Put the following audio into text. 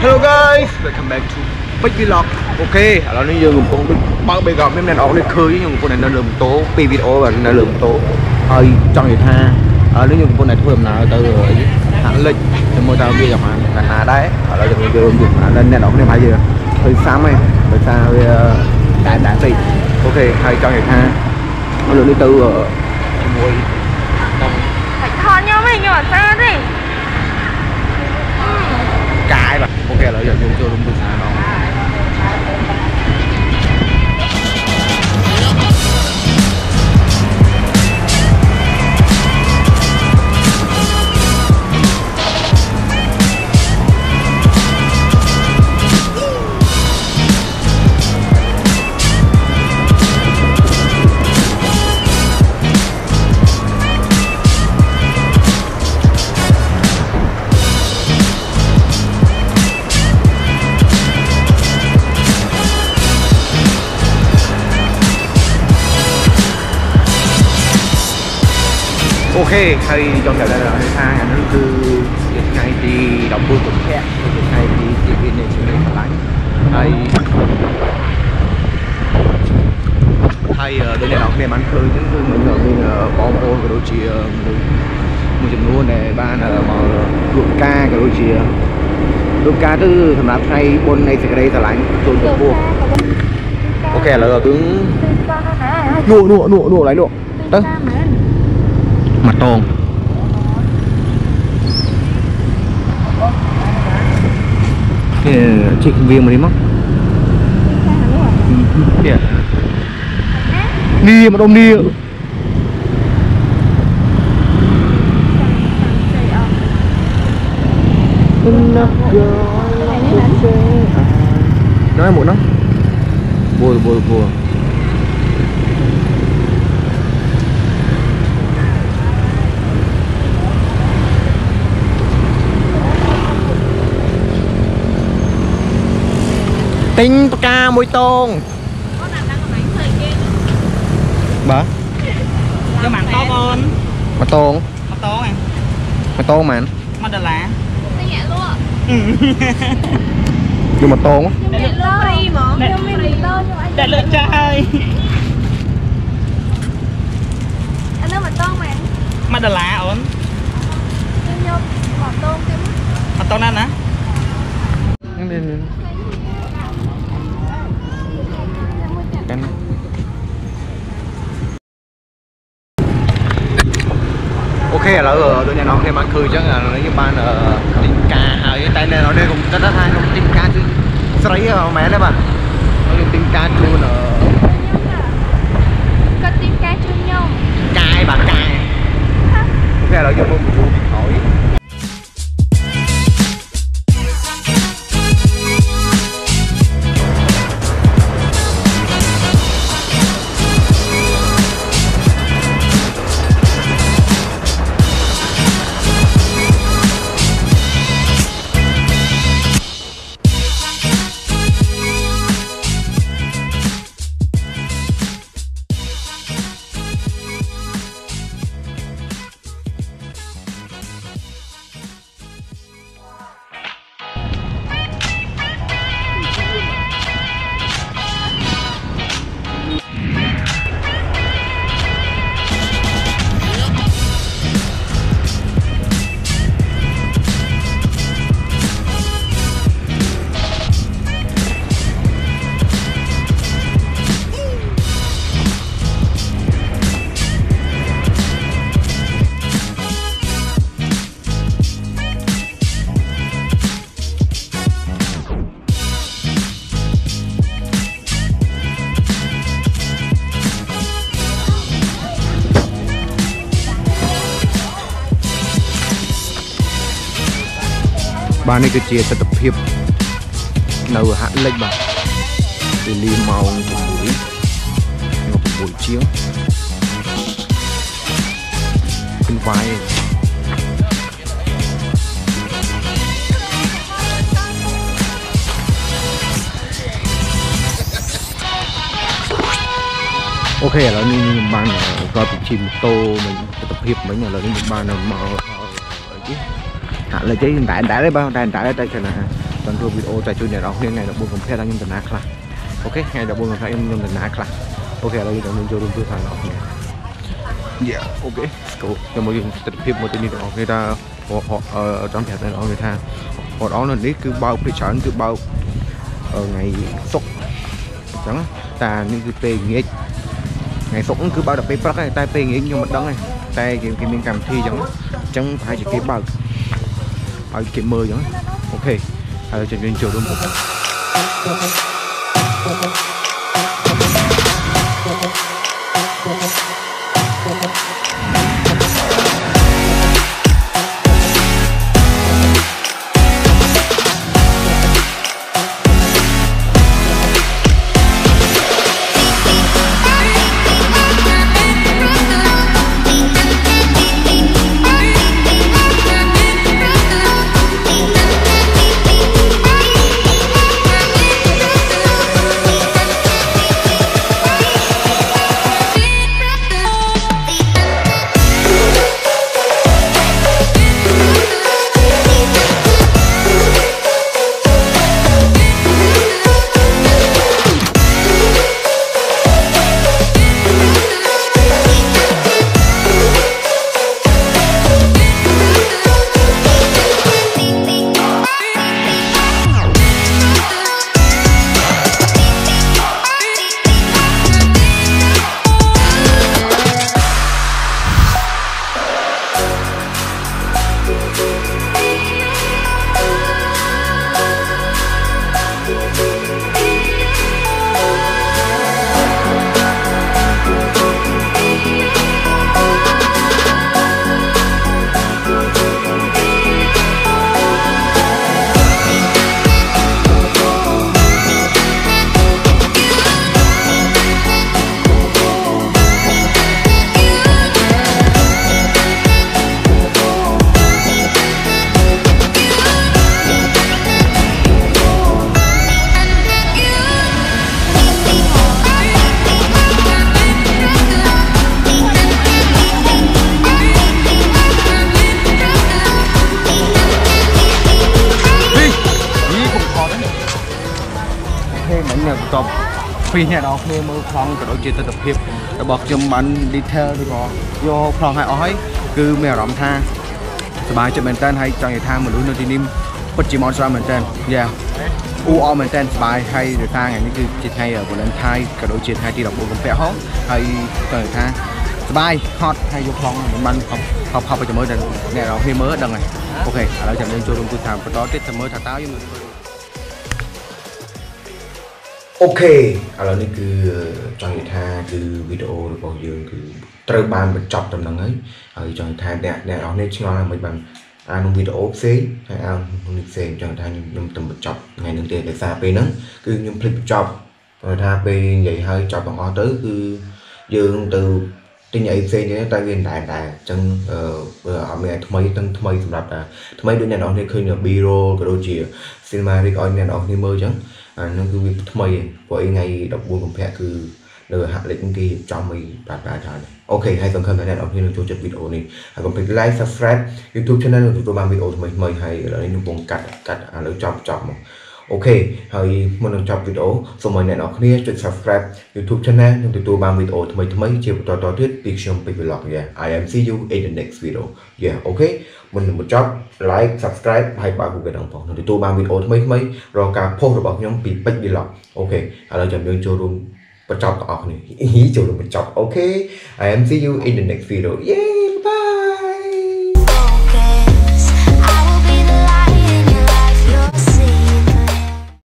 Hello guys, welcome back to Big Vlog. Ok, ở đó bây giờ ngụm con bao bây giờ em đang ở đây khơi nhưng con này nó lượm tố Pì video và nó lượm tố. Ơi, trong người tha. Ở nếu như con này thường là từ ờ, hạng lịch Thì mua tao bia dọc là hà đấy. Ở đó giờ giờ dụng là lên nè đó này bao giờ? Hơi sáng ấy, hơi xa hơi đại ờ, đại tị. Ok, hai trong người tha. Nó lượm đi từ ở Mùi Thạch thon nhau mình nhưng mà xa thế. Cái mà ok là giờ vô cho đúng đúng nó អូខេហើយចង់ប្រាប់ដល់អ្នកថាអានេះគឺជាថ្ងៃទី14កុម្ភៈគឺជាថ្ងៃទីទីពីនៃជំនឿឆ្លាញ់ហើយហើយដូចអ្នកនរគ្នាបានឃើញហ្នឹងគឺមានមានបងប្អូនក៏ដូចជាមនុស្សមួយចំនួនដែលបានមករួបការក៏ដូចជារួបការទៅសម្រាប់ថ្ងៃបុណ្យនៃសេចក្តីស្រឡាញ់ចូលទៅពោះអូខេឥឡូវគឺ Từ con nó nè នួនួនួនួ lại luôn Từ Tớ. ca mà មកត tuần chị công viên mà đi mất. À? Đi mà đông đi nói một lắm buồn buồn buồn នេះ Chạy ọc Cái này nữa hả? nói một nó bùa bùa bùa tính ca môi tôn Con nào đang còn đánh thời kia bà cho bạn to con mà tôn mà to à mà tôn mà mà đà lá Cái nhẹ luôn nhưng mà tôn á. Nhưng nhẹ lơ Free mà Để- Nhưng mình lơ nhưng anh để lựa trai Anh đâu mà tôn mà mà đà lá ổn Nhưng nhau Bỏ tôn cái mà to nè nè Canh. អូខេឥឡូវដូចអ្នកនរគ្នាបានឃើញអញ្ចឹងឥឡូវនេះខ្ញុំបានទិញការហើយតែអ្នកនរនេះ cái này ok là ở đôi ờ, nhà nó thì bạn cười chắc là nó như ban ờ, ở tin ca. À, ở tay này nó đây cũng rất rất hay nó tin ca chứ. Sấy ờ, mẹ đấy bạn? Nó tin ca luôn ở có tin ca chưa nhau cai bà cai ok là giờ không បាទនេះគឺជាទស្សនវិជ្ជានៅហាក់លិចបាទវេលាម៉ោង6មក6ជាងគិនវាយអូខេឥឡូវនេះខ្ញុំបានគាត់ពីជិះម៉ូតូមិញទស្សនវិជ្ជាមិញឥឡូវនេះខ្ញុំបានមកអីគេ hạ là chứ hiện tại đã đấy bao tại tại tại cái này តន្ទូវីដេអូតែជួយអ្នកនរគ្នាថ្ងៃ14កុម្ភៈថាខ្ញុំដំណើរខ្លះអូខេថ្ងៃ14កុម្ភៈខ្ញុំខ្ញុំដំណើរខ្លះអូខេឥឡូវយើងនឹងចូលរួមទូថាអ្នកនរគ្នាយ៉ាអូខេស្គូតែមកយើងទស្សនភាពមកទីនេះបងប្អូនគេថាអឺចង់ប្រាប់អ្នកនរគ្នាថាអត់អននេះគឺបើកពីច្រើនគឺបើកថ្ងៃសុក្រអញ្ចឹងតែនេះគឺពេលងាកថ្ងៃសុក្រគឺបើកដល់ពេលព្រឹកហើយតែពេលងាកខ្ញុំមិនដឹងទេតែគេគេមានកម្មវិធីអញ្ចឹងអញ្ចឹងប្រហែលជាគេបើក 아 이렇게 뭐요? 오케이. 아, 이제 왼쪽으로. ហេមិញបន្ទាប់ពីអ្នកនរគ្នាមើលប្លង់ក៏ដូចជាទស្សនភាពរបស់ខ្ញុំបាន detail ឬក៏យកប្លង់ឲ្យអស់ហើយគឺមានអារម្មណ៍ថាសប្បាយចិត្តមែនតើហើយចង់និយាយថាមនុស្សនៅទីនេះពិតជាមកច្រើនមែនតើយ៉ាអ៊ូអរមែនតើសប្បាយហើយដោយសារថ្ងៃនេះគឺជាថ្ងៃ Valentine ក៏ដូចជាថ្ងៃទី14កុម្ភៈហងហើយចង់និយាយថាសប្បាយហត់ហើយយកប្លង់មិនបានផប់ផប់ផប់ទៅជាមួយតែអ្នកនរគ្នាមើលដឹងហើយអូខេឥឡូវចាំយើងចូលរួមទូថាបន្តទៀតទៅមើលថាតើយើងនឹងធ្វើ អូខេឥឡូវនេះគឺចង់និយាយថាគឺវីដេអូរបស់យើងគឺត្រូវបានបញ្ចប់ដំណឹងហើយហើយចង់និយាយថាអ្នកអ្នកនរនេះឆ្ងល់ថាមិនបានអានវីដេអូផ្សេងហើយអាននេះផ្សេងចង់ថាខ្ញុំខ្ញុំទៅបញ្ចប់ថ្ងៃនេះទេដោយសារពេលហ្នឹងគឺខ្ញុំភ្លេចបញ្ចប់គាត់ថាពេលនិយាយហើយចប់ទាំងអស់ទៅគឺយើងទៅទិញអីផ្សេងទៀតតែវាមិនដែរដែរអញ្ចឹងអឺអត់មានអីថ្មីទាំងថ្មីសម្រាប់តែថ្មីដូចអ្នកនរនេះឃើញ B roll ក៏ដូចជា cinematic ឲ្យអ្នកនរនេះមើលអញ្ចឹង អាហ្នឹងគឺវាថ្មីឯងព្រោះអីថ្ងៃ14កុម្ភៈគឺនៅហាក់លេខគេរៀបចំឲ្យបាទបាទច្រើនអូខេហើយសង្ឃឹមថាអ្នកនរគ្នានឹងចូលចិត្តវីដេអូនេះហើយកុំភ្លេច like subscribe YouTube channel នឹងទទួលបានវីដេអូថ្មីថ្មីៗហើយឥឡូវនេះខ្ញុំកំពុងកាត់កាត់ឥឡូវចប់ចប់មក អូខេហើយមុននឹងចប់វីដេអូសូមឲ្យអ្នកនរគ្នាចុច subscribe YouTube channel នឹងទទួលបានវីដេអូថ្មីថ្មីៗជាបន្តតទៀតពីខ្ញុំពេជ្រ vlog យ៉ា I am see you in the next video yeah OK មុននឹងបញ្ចប់ like subscribe ហើយបើក Google ដល់ផងនឹងទទួលបានវីដេអូថ្មីថ្មីៗរកការផុសរបស់ខ្ញុំពីពេជ្រ vlog អូខេឥឡូវចាំយើងចូលរួមបញ្ចប់ទាំងអស់គ្នាចូលរួមបញ្ចប់អូខេ I am see you in the next video yeah